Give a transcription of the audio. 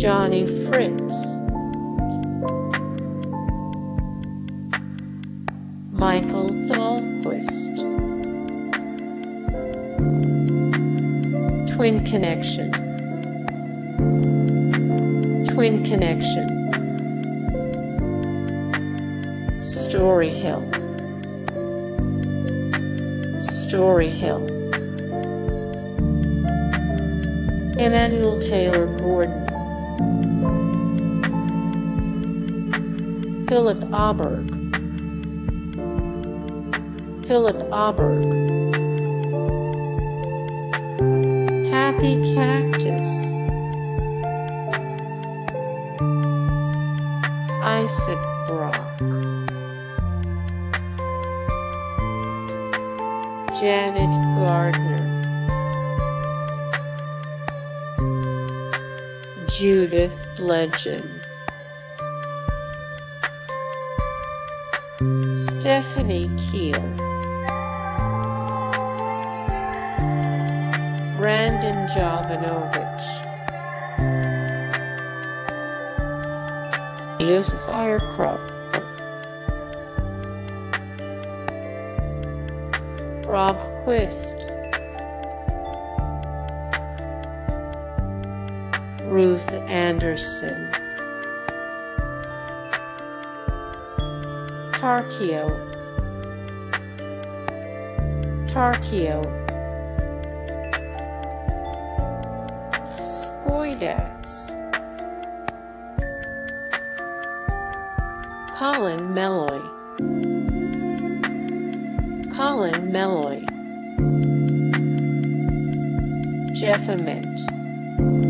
Jonny Fritz, Michael Dahlquist, Twinn Connexion, Twinn Connexion, Story Hill, Storyhill. Emmanuel Taylor Gordon, Philip Aaberg, Philip Aaberg, Happy Cactus, Isaac Brock, Janet Gardner. Judith Legend. Stephanie Keel. Brandon Jovanovich. Joseph FireCrow. Rob Quist. Ruth Anderson. Tarkio. Tarkio. Skoidats. Colin Meloy. Colin Meloy. Jeff Ament.